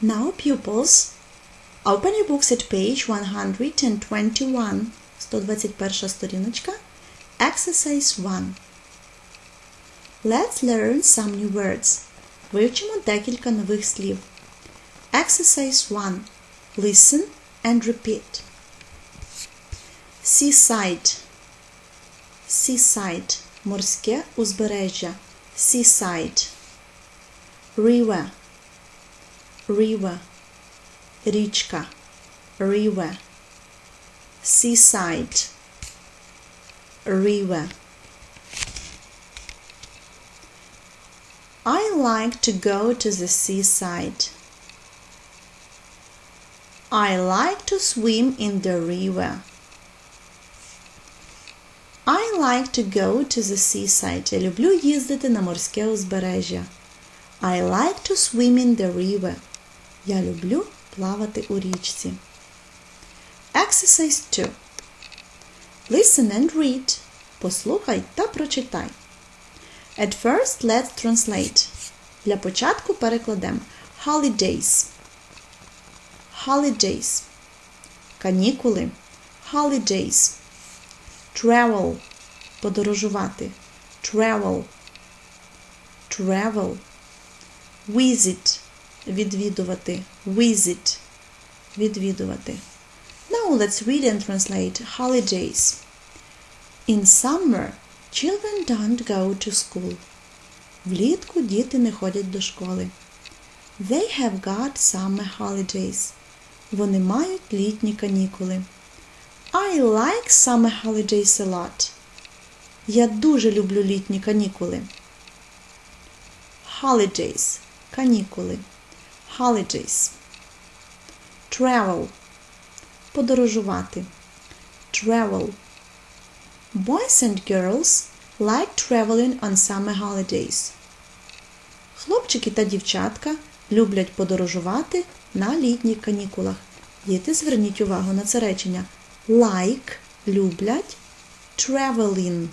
Now, pupils, open your books at page 121, 121 сторіночка, exercise 1. Let's learn some new words. Вивчимо декілька нових слів. Exercise 1. Listen and repeat. Seaside. Seaside. Морське узбережжя. Seaside. River. River. Річка. River. Seaside. River. I like to go to the seaside. I like to swim in the river. I like to go to the seaside. Я люблю їздити на морське узбережжя. I like to swim in the river. Я люблю плавати у річці. Exercise 2. Listen and read. Послухай та прочитай. At first, let's translate. Для початку перекладемо holidays. Holidays. Канікули. Holidays. Travel. Подорожувати. Travel. Travel. Visit. Відвідувати. Visit. Відвідувати. Now let's read and translate holidays. In summer, children don't go to school. Влітку діти не ходять до школи. They have got summer holidays. Вони мають літні канікули. I like summer holidays a lot. Я дуже люблю літні канікули. Holidays. Канікули. Holidays. Travel. Подорожувати. Travel. Boys and girls like traveling on summer holidays. Хлопчики та дівчатка люблять подорожувати на літніх канікулах. Діти, зверніть увагу на це речення. Like люблять traveling.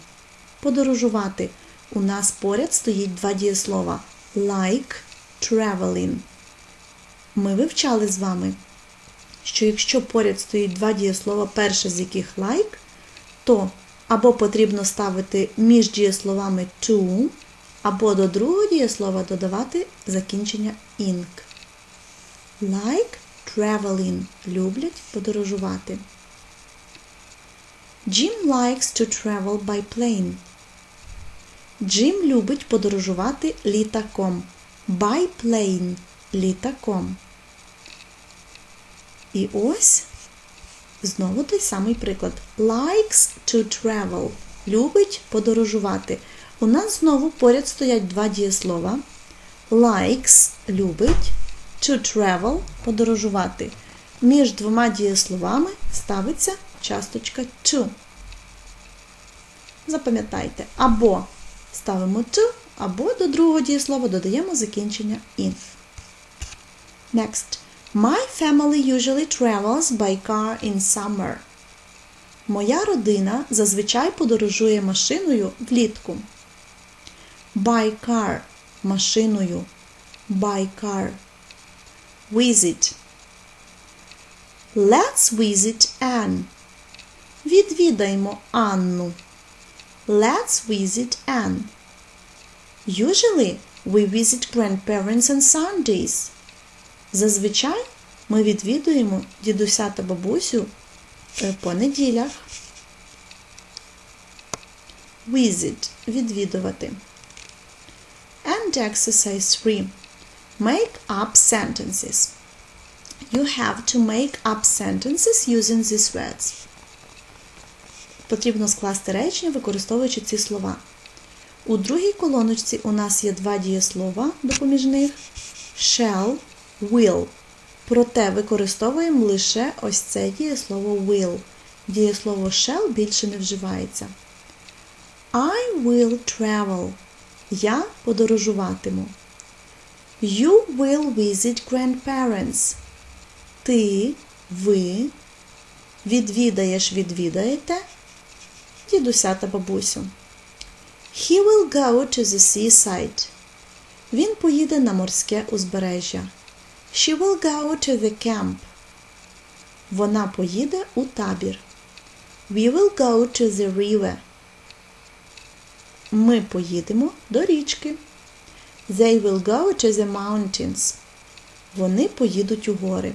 Подорожувати. У нас поряд стоїть два дієслова. Like traveling. Ми вивчали з вами, що якщо поряд стоїть два дієслова, перше з яких like, то або потрібно ставити між дієсловами to, або до другого дієслова додавати закінчення ing. Like traveling. Люблять подорожувати. Jim likes to travel by plane. Джим любить подорожувати літаком. By plane. Літаком. І ось знову той самий приклад. Likes to travel. Любить подорожувати. У нас знову поряд стоять два дієслова. Likes любить. To travel подорожувати. Між двома дієсловами ставиться часточка to. Запам'ятайте, або ставимо to, або до другого дієслова додаємо закінчення in. Next. My family usually travels by car in summer. Моя родина зазвичай подорожує машиною влітку. By car машиною. By car. Visit. Let's visit Anne. Відвідаймо Анну. Let's visit Anne. Usually we visit grandparents on Sundays. Зазвичай ми відвідуємо дідуся та бабусю по неділях. Visit відвідувати. And exercise 3. Make up sentences. You have to make up sentences using these words. Потрібно скласти речення, використовуючи ці слова. У другій колоночці у нас є два дієслова допоміжних shall, will. Проте використовуємо лише ось це дієслово will. Дієслово shall більше не вживається. I will travel. Я подорожуватиму. You will visit grandparents. Ти, ви відвідаєш, відвідаєте дідуся та бабусю. He will go to the seaside. Він поїде на морське узбережжя. She will go to the camp. Вона поїде у табір. We will go to the river. Ми поїдемо до річки. They will go to the mountains. Вони поїдуть у гори.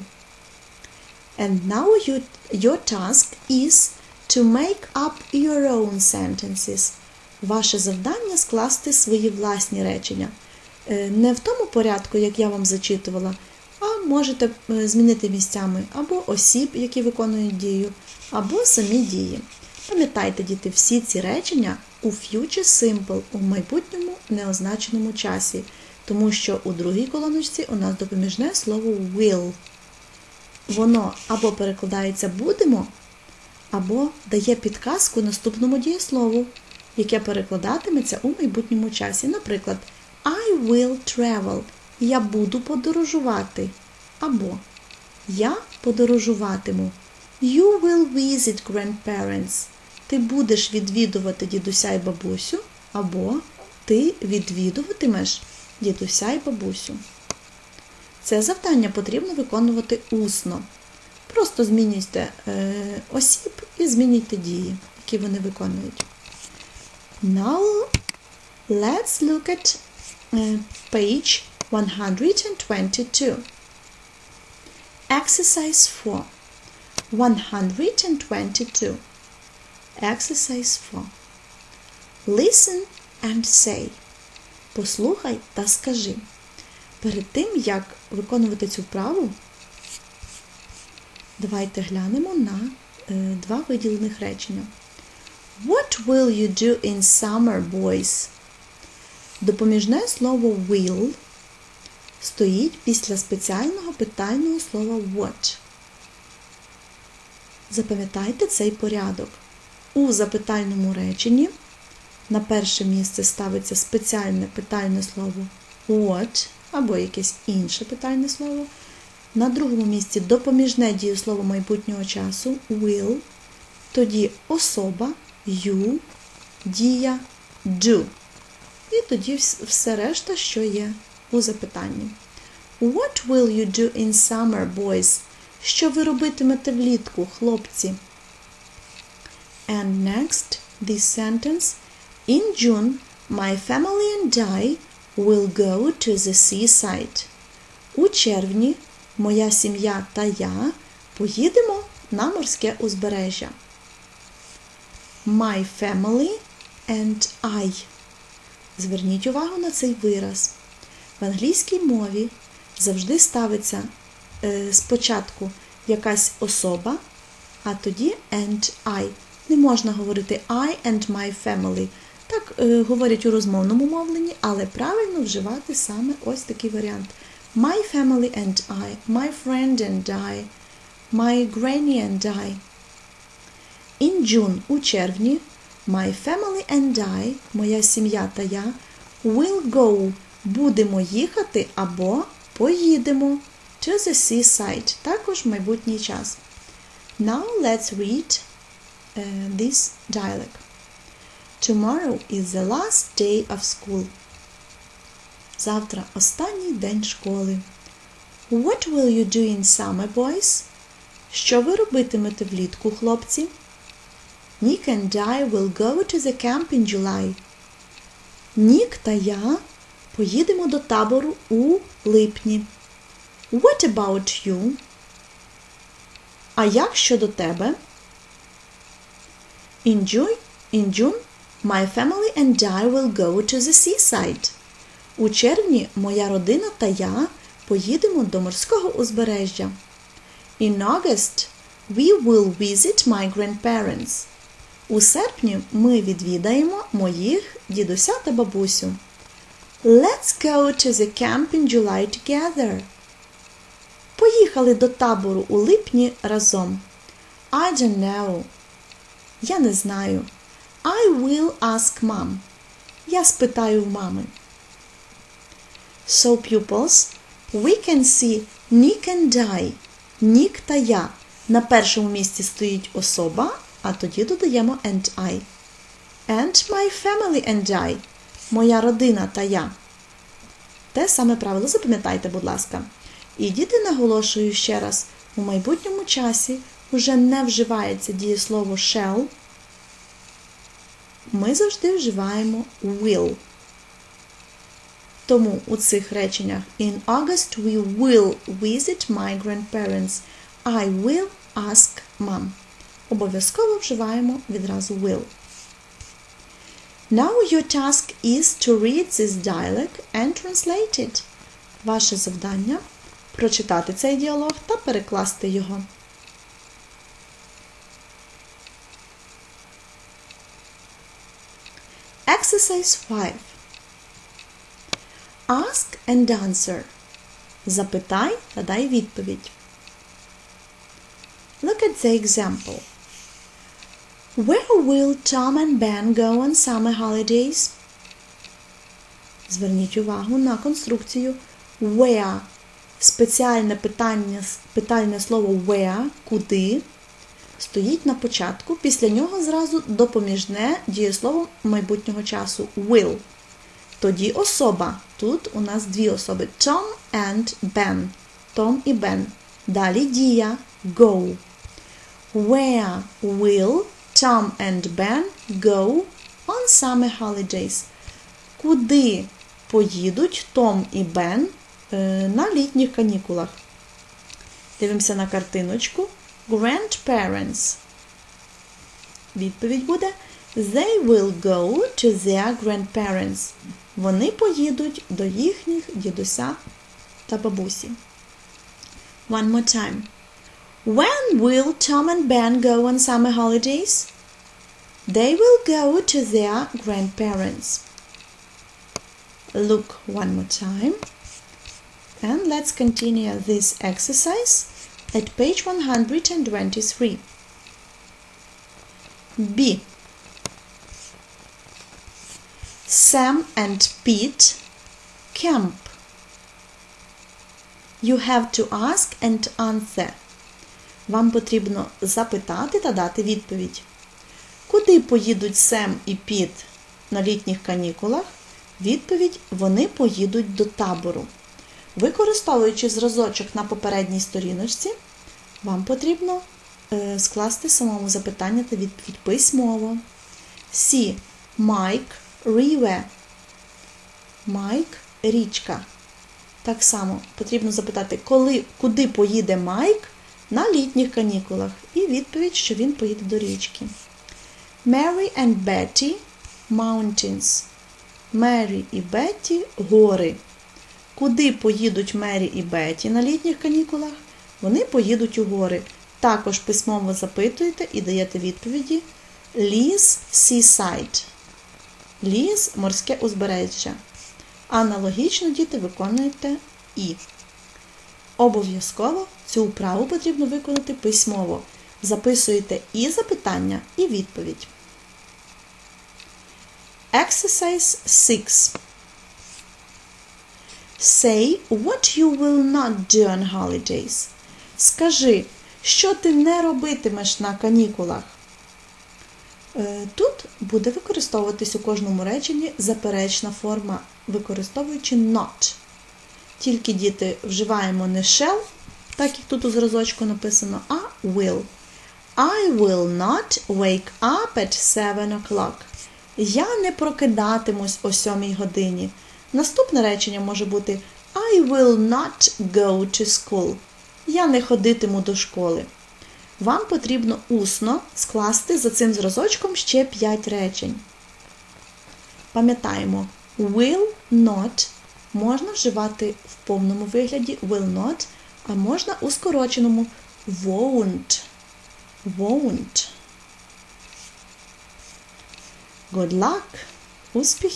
And now you, your task is to make up your own sentences. Ваше завдання скласти свої власні речення. Е, Не в тому порядку, як я вам зачитувала, можете е, змінити місцями або осіб, які виконують дію, або самі дії. Пам'ятайте, діти, всі ці речення у future simple, у майбутньому неозначеному часі, тому що у другій колоночці у нас допоміжне слово will. Воно або перекладається будемо, або дає підказку наступному дієслову, яке перекладатиметься у майбутньому часі. Наприклад, I will travel. Я буду подорожувати. Або Я подорожуватиму. You will visit grandparents. Ти будеш відвідувати дідуся і бабусю, або ти відвідуватимеш дідуся і бабусю. Це завдання потрібно виконувати усно. Просто змінюйте е, осіб і змінюйте дії, які вони виконують. Now let's look at uh, page 122. Exercise 4. 122. Exercise 4. Listen and say. Послухай та скажи. Перед тим, як виконувати цю вправу, давайте глянемо на е, два виділених речення. What will you do in summer, boys? Допоміжне слово will стоїть після спеціального питального слова what. Запам'ятайте цей порядок. У запитальному реченні на перше місце ставиться спеціальне питальне слово what або якесь інше питальне слово. На другому місці допоміжне дієслово майбутнього часу will. Тоді особа you, дія do. І тоді все решта, що є у запитанні. What will you do in summer, boys? Що ви робитимете влітку, хлопці? And next, this sentence. In June, my family and I will go to the seaside. У червні моя сім'я та я поїдемо на морське узбережжя. My family and I. Зверніть увагу на цей вираз. В англійській мові завжди ставиться е, спочатку якась особа, а тоді and I. Не можна говорити I and my family. Так е, говорять у розмовному мовленні, але правильно вживати саме ось такий варіант. My family and I, my friend and I, my granny and I. In June у червні My family and I, моя сім'я та я, will go, будемо їхати або поїдемо to the seaside, також майбутній час. Now let's read uh, this dialogue. Tomorrow is the last day of school. Завтра останній день школи. What will you do in summer, boys? Що ви робитимете влітку, хлопці? Nick and I will go to the camp in July. Нік та я поїдемо до табору у липні. What about you? А як щодо тебе? In June, in June my family and I will go to the seaside. У червні моя родина та я поїдемо до морського узбережжя. In August we will visit my grandparents. У серпні ми відвідаємо моїх дідуся та бабусю. Let's go to the camp in July together. Поїхали до табору у липні разом. I don't know. Я не знаю. I will ask mom. Я спитаю в мами. So pupils, we can see Nick and I. Нік та я. На першому місці стоїть особа, а тоді додаємо and I. And my family and I. Моя родина та я. Те саме правило запам'ятайте, будь ласка. І діти наголошую ще раз, у майбутньому часі вже не вживається дієслово shall. Ми завжди вживаємо will. Тому у цих реченнях In August we will visit my grandparents. I will ask mom. Обов'язково вживаємо відразу will. Now your task is to read this dialogue and translate it. Ваше завдання прочитати цей діалог та перекласти його. Exercise 5. Ask and answer. Запитай та дай відповідь. Look at the example. Where will Tom and Ben go on summer holidays? Зверніть увагу на конструкцію where. Спеціальне питання, питальне слово where, куди, стоїть на початку. Після нього зразу допоміжне дієслово майбутнього часу will. Тоді особа. Тут у нас дві особи Tom and Ben. Tom і Ben. Далі дія go. Where will Tom and Ben go on summer holidays? Куди поїдуть Том і Бен на літніх канікулах? Дивимося на картиночку. Grandparents. Відповідь буде They will go to their grandparents. Вони поїдуть до їхніх дідуся та бабусі. One more time. When will Tom and Ben go on summer holidays? They will go to their grandparents. Look one more time. And let's continue this exercise at page 123. B. Sam and Pete camp. You have to ask and answer. Вам потрібно запитати та дати відповідь. Куди поїдуть Сем і Піт на літніх канікулах? Відповідь вони поїдуть до табору. Використовуючи зразочок на попередній сторіночці, вам потрібно е, скласти самому запитання та відповідь письмово. Сі. Майк River. Майк річка. Так само потрібно запитати, коли, куди поїде Майк на літніх канікулах. І відповідь, що він поїде до річки. Mary and Betty Mountains. Мері і Бетті гори. Куди поїдуть Мері і Бетті на літніх канікулах? Вони поїдуть у гори. Також письмово запитуєте і даєте відповіді. Ліс Seaside. Ліс морське узбережжя. Аналогічно діти виконуєте І. Обов'язково цю вправу потрібно виконати письмово. Записуєте і запитання, і відповідь. Exercise 6. Say what you will not do on holidays. Скажи, що ти не робитимеш на канікулах. Е, тут буде використовуватись у кожному реченні заперечна форма, використовуючи not. Тільки діти вживаємо не shall, так як тут у зразочку написано, а will. I will not wake up at 7 o'clock. Я не прокидатимусь о 7 годині. Наступне речення може бути I will not go to school. Я не ходитиму до школи. Вам потрібно усно скласти за цим зразочком ще 5 речень. Пам'ятаємо, will not можна вживати в повному вигляді will not, а можна у скороченому won't. Won't. Good luck! Успіхів!